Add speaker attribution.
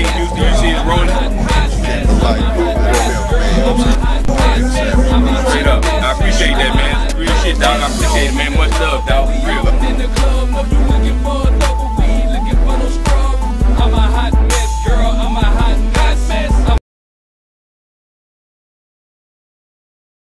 Speaker 1: you see rolling. Straight up. I appreciate that, man. Dog. I appreciate it, man. Much love, dog.